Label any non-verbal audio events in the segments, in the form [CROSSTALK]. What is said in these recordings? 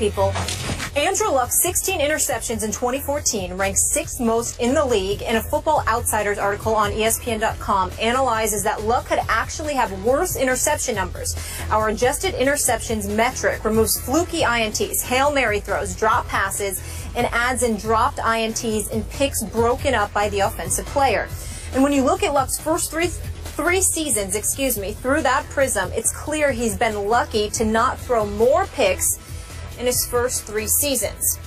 people. Andrew Luck's 16 interceptions in 2014 ranks sixth most in the league, and a Football Outsiders article on ESPN.com analyzes that Luck could actually have worse interception numbers. Our adjusted interceptions metric removes fluky INTs, Hail Mary throws, drop passes, and adds in dropped INTs and picks broken up by the offensive player. And when you look at Luck's first three three seasons, excuse me, through that prism, it's clear he's been lucky to not throw more picks in his first three seasons.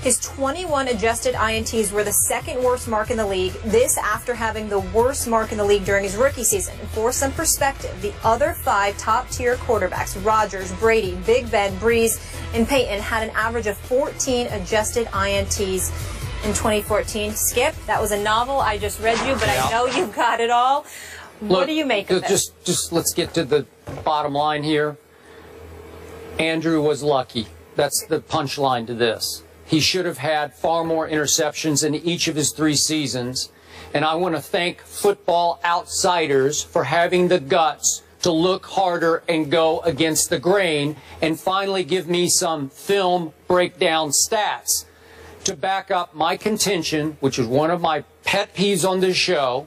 His 21 adjusted INTs were the second worst mark in the league, this after having the worst mark in the league during his rookie season. And for some perspective, the other five top tier quarterbacks, Rodgers, Brady, Big Ben, Brees, and Peyton, had an average of 14 adjusted INTs in 2014. Skip, that was a novel I just read you, but I know you've got it all. what Look, do you make of it? just, Just let's get to the bottom line here. Andrew was lucky. That's the punchline to this. He should have had far more interceptions in each of his three seasons. And I want to thank football outsiders for having the guts to look harder and go against the grain and finally give me some film breakdown stats to back up my contention, which is one of my pet peeves on this show.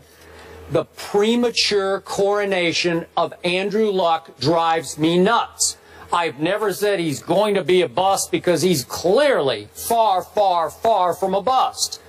The premature coronation of Andrew Luck drives me nuts. I've never said he's going to be a bust because he's clearly far, far, far from a bust.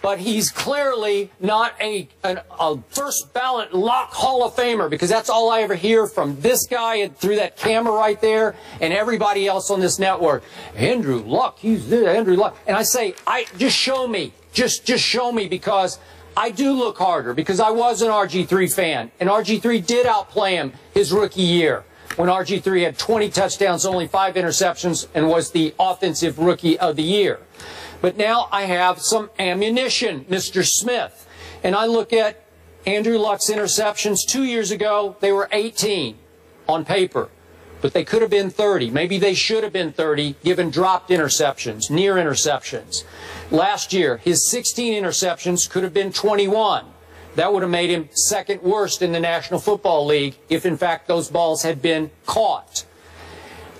But he's clearly not a, an, a first ballot lock Hall of Famer because that's all I ever hear from this guy and through that camera right there and everybody else on this network. Andrew Luck, he's this, Andrew Luck. And I say, I just show me. Just just show me because I do look harder because I was an RG3 fan and RG3 did outplay him his rookie year when RG3 had 20 touchdowns, only five interceptions, and was the offensive rookie of the year. But now I have some ammunition, Mr. Smith. And I look at Andrew Luck's interceptions two years ago, they were 18 on paper, but they could have been 30. Maybe they should have been 30 given dropped interceptions, near interceptions. Last year, his 16 interceptions could have been 21. That would have made him second worst in the National Football League if, in fact, those balls had been caught.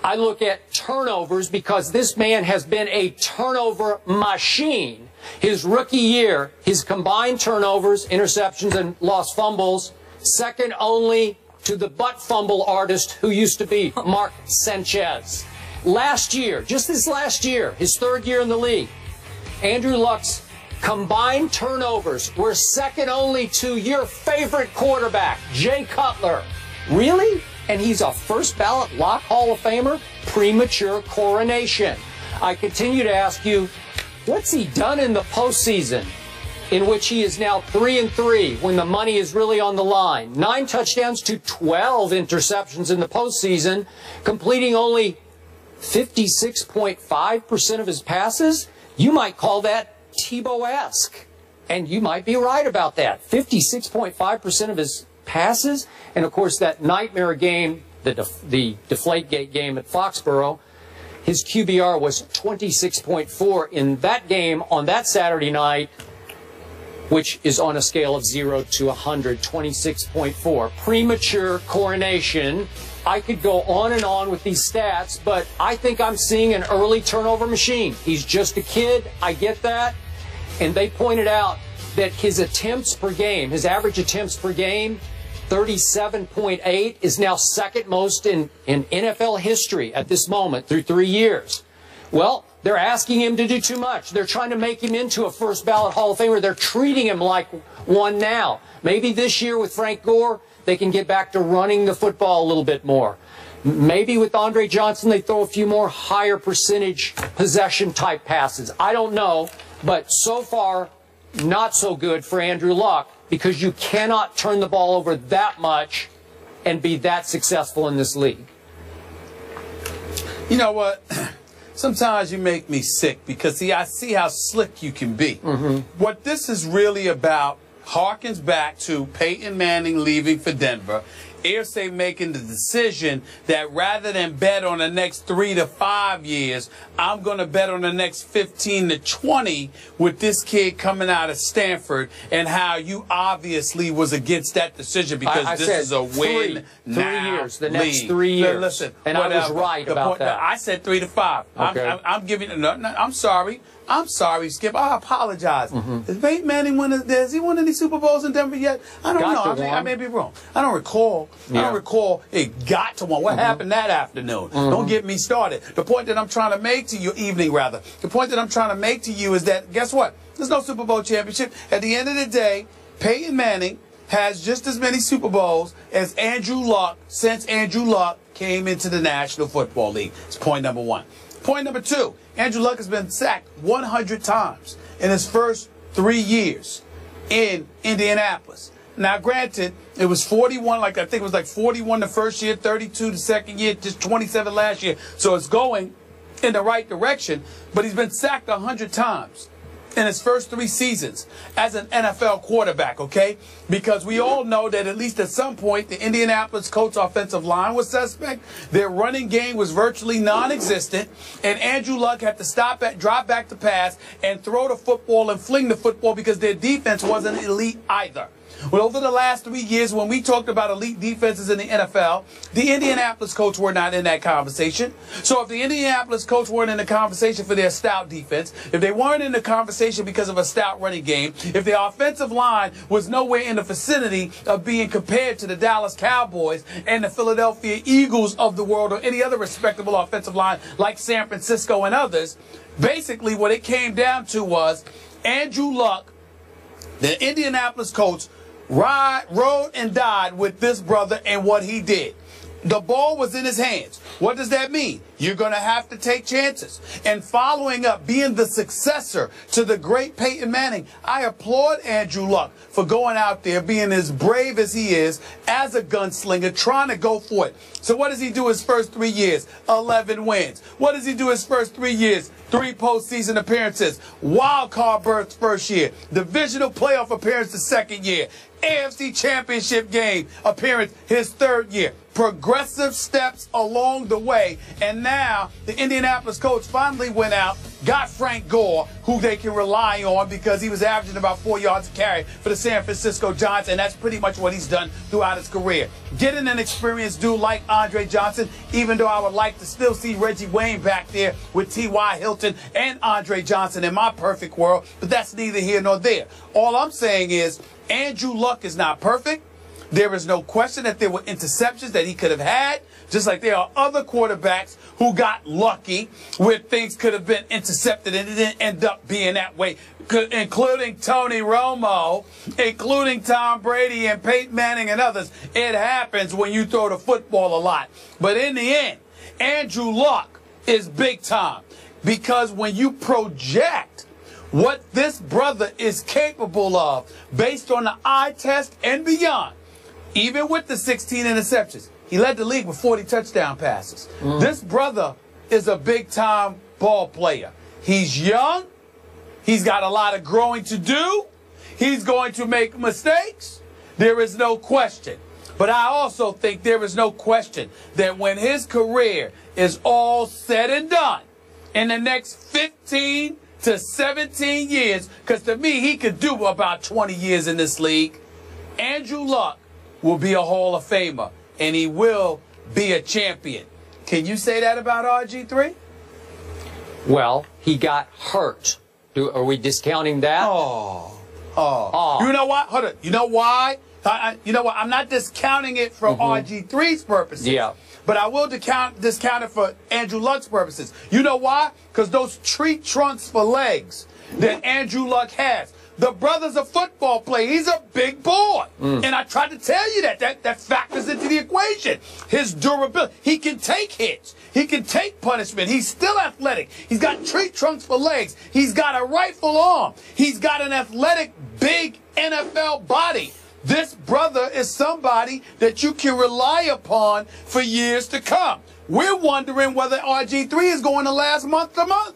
I look at turnovers because this man has been a turnover machine. His rookie year, his combined turnovers, interceptions, and lost fumbles, second only to the butt fumble artist who used to be Mark Sanchez. Last year, just this last year, his third year in the league, Andrew Luck's combined turnovers were second only to your favorite quarterback, Jay Cutler. Really? And he's a first ballot lock Hall of Famer? Premature coronation. I continue to ask you, what's he done in the postseason? In which he is now three and three when the money is really on the line. Nine touchdowns to 12 interceptions in the postseason, completing only 56.5% of his passes. You might call that Tebow-esque. And you might be right about that. 56.5% of his passes. And of course, that nightmare game, the, def- the Deflategate game at Foxborough, his QBR was 26.4 in that game on that Saturday night, which is on a scale of 0 to 100, 26.4. Premature coronation. I could go on and on with these stats, but I think I'm seeing an early turnover machine. He's just a kid. I get that. And they pointed out that his attempts per game, his average attempts per game, 37.8 is now second most in, in NFL history at this moment through three years. Well, they're asking him to do too much. They're trying to make him into a first ballot Hall of Famer. They're treating him like one now. Maybe this year with Frank Gore, they can get back to running the football a little bit more. Maybe with Andre Johnson, they throw a few more higher percentage possession type passes. I don't know, but so far, not so good for Andrew Luck because you cannot turn the ball over that much and be that successful in this league. You know what? [CLEARS THROAT] Sometimes you make me sick because, see, I see how slick you can be. Mm-hmm. What this is really about harkens back to Peyton Manning leaving for Denver Irsay making the decision that rather than bet on the next three to five years, I'm going to bet on the next 15 to 20 with this kid coming out of Stanford and how you obviously was against that decision because I, I this is a three, win three now years, the next three years. Listen, and I was right about point- that. I said three to five. Okay. I'm, I'm, I'm giving. No, no, I'm sorry. I'm sorry, Skip. I apologize. Mm-hmm. Has Peyton Manning won? Has he won any Super Bowls in Denver yet? I don't Got know. I may, I may be wrong. I don't recall. I don't recall it got to one. What happened that afternoon? Don't get me started. The point that I'm trying to make to you, evening rather, the point that I'm trying to make to you is that guess what? There's no Super Bowl championship. At the end of the day, Peyton Manning has just as many Super Bowls as Andrew Luck since Andrew Luck came into the National Football League. It's point number one. Point number two, Andrew Luck has been sacked 100 times in his first three years in Indianapolis. Now, granted, it was 41, like I think it was like 41 the first year, 32 the second year, just 27 last year. So it's going in the right direction, but he's been sacked 100 times in his first three seasons as an NFL quarterback, okay? Because we all know that at least at some point, the Indianapolis Colts offensive line was suspect. Their running game was virtually non existent. And Andrew Luck had to stop at, drop back to pass, and throw the football and fling the football because their defense wasn't elite either. Well, over the last three years, when we talked about elite defenses in the NFL, the Indianapolis Colts were not in that conversation. So if the Indianapolis Colts weren't in the conversation for their stout defense, if they weren't in the conversation because of a stout running game, if the offensive line was nowhere in the vicinity of being compared to the Dallas Cowboys and the Philadelphia Eagles of the world or any other respectable offensive line like San Francisco and others, basically what it came down to was Andrew Luck the Indianapolis Colts ride, rode and died with this brother and what he did. The ball was in his hands. What does that mean? You're going to have to take chances. And following up, being the successor to the great Peyton Manning, I applaud Andrew Luck for going out there, being as brave as he is, as a gunslinger, trying to go for it. So what does he do his first three years? 11 wins. What does he do his first three years? Three postseason appearances. Wild card berth first year. Divisional playoff appearance the second year. AFC championship game appearance his third year. Progressive steps along the way. And now the Indianapolis Colts finally went out, got Frank Gore, who they can rely on because he was averaging about four yards a carry for the San Francisco Giants. And that's pretty much what he's done throughout his career. Getting an experienced dude like Andre Johnson, even though I would like to still see Reggie Wayne back there with T.Y. Hilton and Andre Johnson in my perfect world. But that's neither here nor there. All I'm saying is Andrew Luck is not perfect. There is no question that there were interceptions that he could have had, just like there are other quarterbacks who got lucky where things could have been intercepted and it didn't end up being that way, including Tony Romo, including Tom Brady and Peyton Manning and others. It happens when you throw the football a lot. But in the end, Andrew Luck is big time because when you project what this brother is capable of based on the eye test and beyond, even with the 16 interceptions, he led the league with 40 touchdown passes. Mm. This brother is a big time ball player. He's young. He's got a lot of growing to do. He's going to make mistakes. There is no question. But I also think there is no question that when his career is all said and done, in the next 15 to 17 years, because to me, he could do about 20 years in this league, Andrew Luck will be a Hall of Famer and he will be a champion. Can you say that about RG3? Well, he got hurt. Do, are we discounting that? Oh, oh. Oh. You know what? Hold on. You know why? I, I, you know what? I'm not discounting it for mm-hmm. RG3's purposes. Yeah. But I will discount, discount it for Andrew Luck's purposes. You know why? Because those tree trunks for legs that Andrew Luck has. The brother's a football player. He's a big boy. Mm. And I tried to tell you that. That that factors into the equation. His durability. He can take hits. He can take punishment. He's still athletic. He's got tree trunks for legs. He's got a rifle arm. He's got an athletic, big NFL body. This brother is somebody that you can rely upon for years to come. We're wondering whether RG3 is going to last month to month.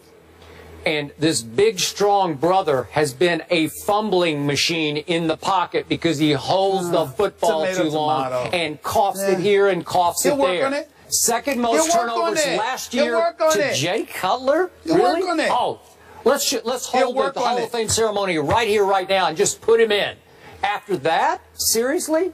And this big, strong brother has been a fumbling machine in the pocket because he holds the hmm. football Tomato, too long tomato. and coughs it eh. here and coughs He'll it work there. on it. Second most He'll work on turnovers last year to it. Jay Cutler. He'll really? work on it. Oh, let's sh- let's hold the, the Hall of Fame ceremony right here, right now, and just put him in. After that, seriously?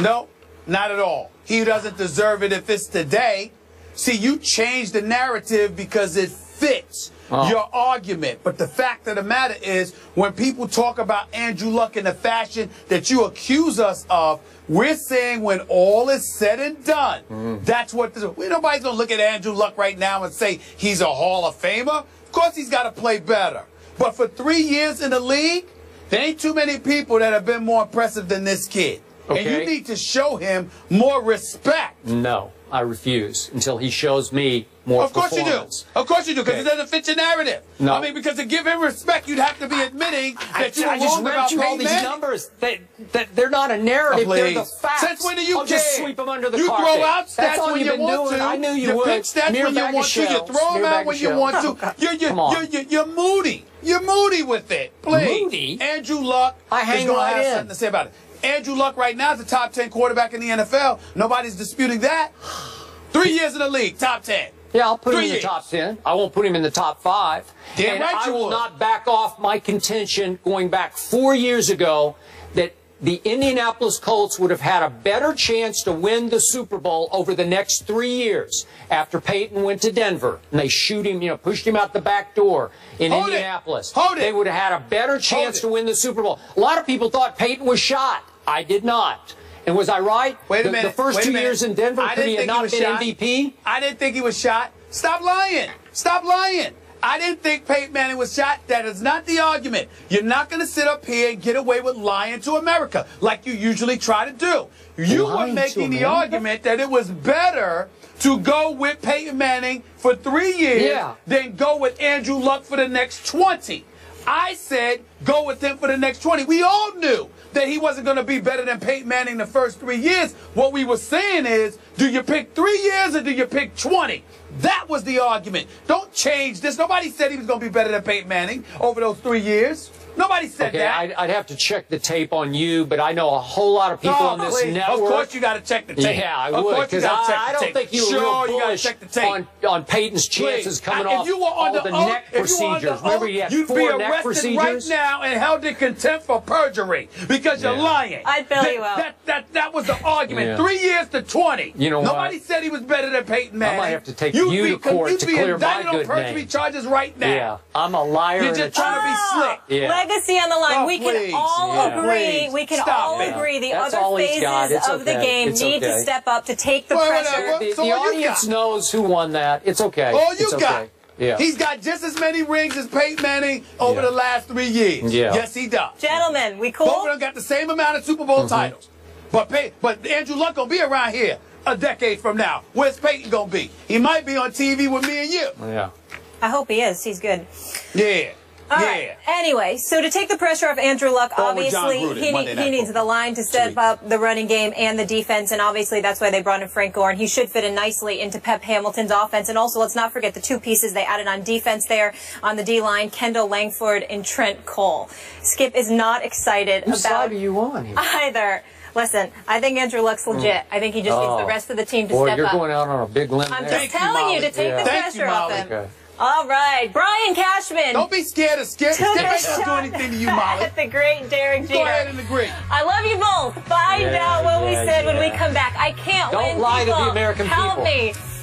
No, not at all. He doesn't deserve it if it's today. See, you change the narrative because it fits Oh. your argument. But the fact of the matter is, when people talk about Andrew Luck in the fashion that you accuse us of, we're saying when all is said and done, Mm. that's what this, we, nobody's to look at Andrew Luck right now and say he's a Hall of Famer. Of course, he's got to play better. But for three years in the league, there ain't too many people that have been more impressive than this kid. And you need to show him more respect. No, I refuse until he shows me more Of course you do. Of course you do, because Okay. it doesn't fit your narrative. No. I mean, because to give him respect, you'd have to be admitting that you were I just read you all these numbers. They, that they're not a narrative. They're the facts. Since when do you I'll just sweep them under the you carpet. throw out That's stats all when you want doing. to. I knew you, you would. pick stats Mere when you want to. You throw them out when you want Oh, to. You're, you're, Come on. you're, you're, you're moody. You're moody with it. Please. Moody? Andrew Luck I is hang going right to have in. something to say about it. Andrew Luck right now is the top 10 quarterback in the NFL. Nobody's disputing that. Three years in the league, top 10. Yeah, I'll put him Three in the years. top 10. I won't put him in the top five. Damn and right I will would. not back off my contention going back four years ago that the Indianapolis Colts would have had a better chance to win the Super Bowl over the next three years after Peyton went to Denver and they shoot him, you know, pushed him out the back door in Hold it. Indianapolis. Hold it. They would have had a better chance to win the Super Bowl. A lot of people thought Peyton was shot. I did not. And was I right? Wait a the, minute. The first two years in Denver, I could he think not was been shot. MVP? I didn't think he was shot. Stop lying. Stop lying. I didn't think Peyton Manning was shot. That is not the argument. You're not going to sit up here and get away with lying to America like you usually try to do. You were Lying to making the argument that it was better to go with Peyton Manning for three years Yeah. than go with Andrew Luck for the next 20. I said go with him for the next 20. We all knew that he wasn't going to be better than Peyton Manning the first three years. What we were saying is, do you pick three years or do you pick 20? That was the argument. Don't change this. Nobody said he was going to be better than Peyton Manning over those three years. Nobody said Okay, that. I'd, I'd have to check the tape on you, but I know a whole lot of people No, on this please. network. Of course, you got to check the tape. Yeah, I of would course because I, I don't tape. think you were sure, real you gotta bullish check the tape. on on Peyton's chances Please. coming I- off if you were all on the, the, neck oath, if you were on procedures. the Remember, oath, he had you'd four be neck arrested procedures. right now and held in contempt for perjury because you're lying. I'd bail you out. That, that, that was the argument. Yeah. Three years to 20. You know Nobody what? said he was better than Peyton Manning. might have to take You'd you be, to court you'd to be clear my indicted on good perjury name. charges right now. Yeah, I'm a liar. You're and a just trying to be slick. Yeah. Legacy on the line. Oh, we please. can all Yeah. agree. Please. We can Stop all it. agree. The That's other phases got. It's of the game It's need to step up to take the Well, pressure. whatever. The, So the what audience knows who won that. It's okay. All you it's got. Okay. Yeah. He's got just as many rings as Peyton Manning over Yeah. the last three years. Yeah. Yes, he does. Gentlemen, we cool? Both of them got the same amount of Super Bowl mm-hmm. titles. But Pey- but Andrew Luck gonna be around here a decade from now. Where's Peyton gonna be? He might be on TV with me and you. yeah. I hope he is. He's good. Yeah. All yeah. right. Anyway, so to take the pressure off Andrew Luck, Or obviously Gruden, he, Monday he needs the line to step Sweet. up the running game and the defense, and obviously that's why they brought in Frank Gore, and he should fit in nicely into Pep Hamilton's offense. And also, let's not forget the two pieces they added on defense there on the D line: Kendall Langford and Trent Cole. Skip is not excited Whose about side are you on here? either. Listen, I think Andrew Luck's legit. Mm. I think he just needs Oh. the rest of the team to Boy, step you're up. going out on a big limb I'm there. just Thank telling you, Molly. to take Yeah. the Thank pressure you, off him. Okay. All right, Brian Cashman. Don't be scared of Skip. Skip took ain't gonna do anything to you, Molly. [LAUGHS] at the great Derek Jeter. Go ahead and agree. I love you both. Find Yeah, out what we yeah, said when we come back. I can't Don't win. lie to the. American Help people. Help me.